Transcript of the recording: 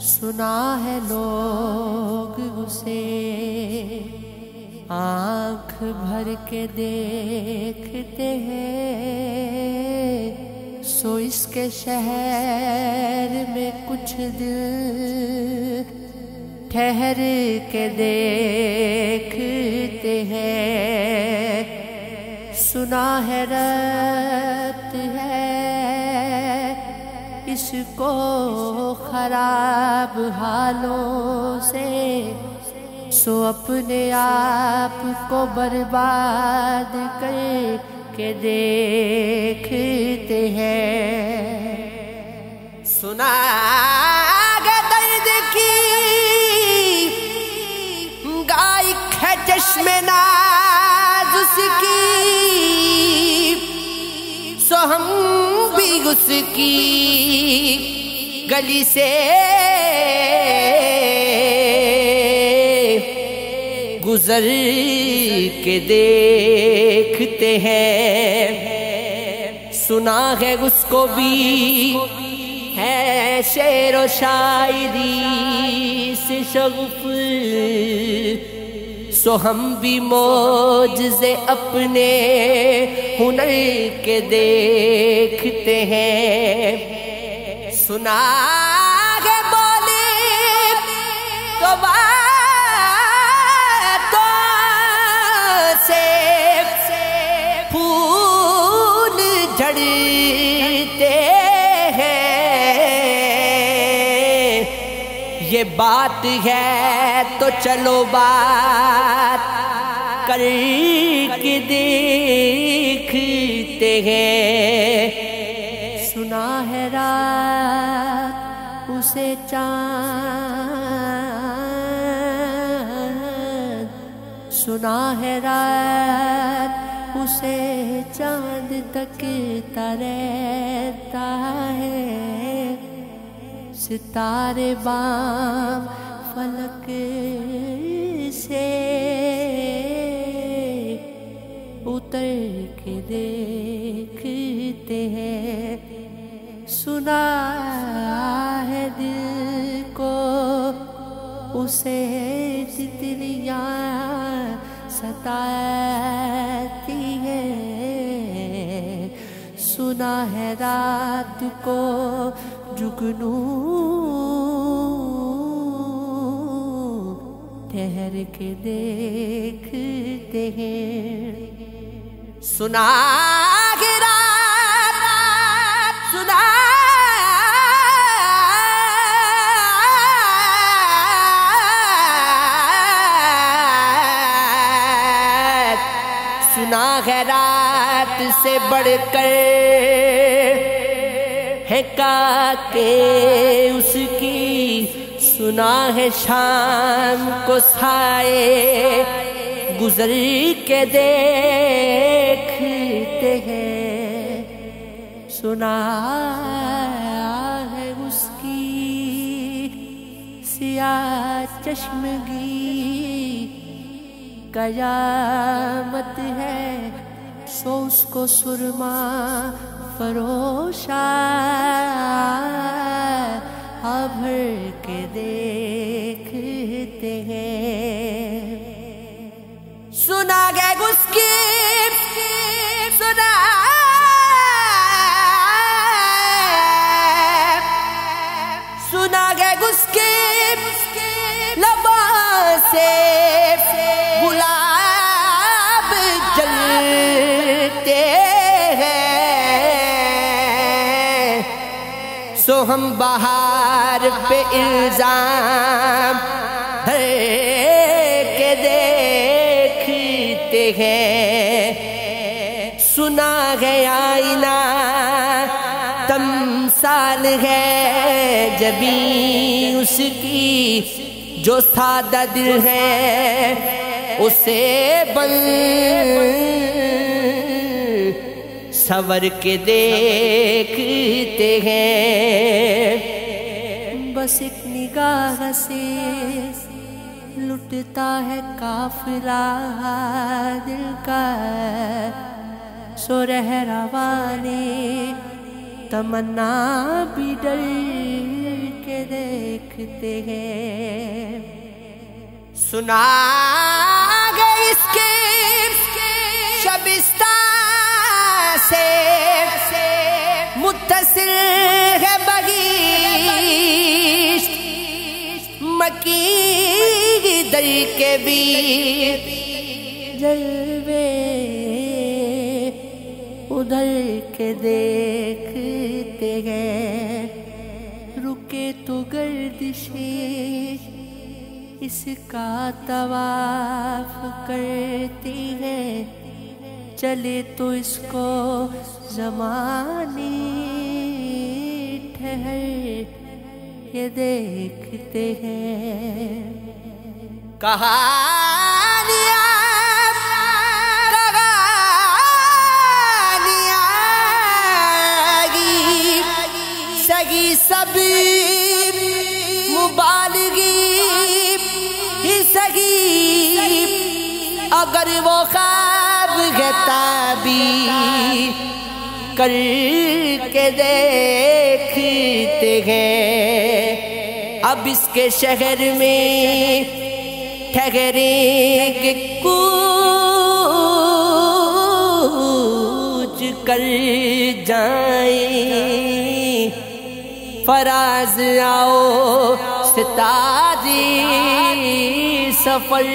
सुना है लोग उसे, आँख भर के देखते हैं। सो इसके शहर में कुछ दिल ठहर के देखते हैं। सुना है रत है, इसको खराब हालों से, सो अपने आप को बर्बाद कर के देखते हैं। सुना दर्द की, गाय है चश्मे नाज उसकी हम भी उसकी गली से गुजर के देखते हैं। सुना है उसको भी है शेर व शायरी से शगुफ सो हम भी मौज से अपने हुनर के देखते हैं। सुना बोले तो बातों से फूल झड़ते हैं। ये बात है तो चलो बात कर के देखते हैं। सुना है रात, उसे चाँद। सुना है रात, उसे चाँद तक रहता है। सितारे बाम फलक से। उतर के देखते हैं। सुना है दिल को, उसे तितलियाँ सताती है। सुना है रात को जुगनू, ठहर के देखते हैं। सुना गिरा सुना। सुना है रात से बढ़कर, है काके उसकी। सुना है शाम को साए गुजर के देखते हैं। सुना है उसकी सिया चश्मगी कयामत है, सो उसको सुरमा फरोशा। हैं हम बाहर पे इल्ज़ाम के देखते हैं, सुना गया आईना, तमसाल है जबी उसकी जो सादा दिल है, उसे बल सवर के देखते हैं। बस एक निगाह से लुटता है काफिला, दिल का सो रह तमन्ना भी डर के देखते हैं। सुना गए इसके शबिस्ता से। मुतसिल है बगीश मकी दर के भी जलवे उधर के देखते हैं। रुके तो गर्दिशे इसका तवाफ करती है। चले तो इसको जमाने ठहर, ये देखते हैं। कहानियाँ सगी सब मुबालगी। ही सगी। अगर वो ख्वाब है ताबी करके देखते हैं। अब इसके शहर में ठहरेंगे कूच कर जाए। फराज आओ सिताजी सफ़र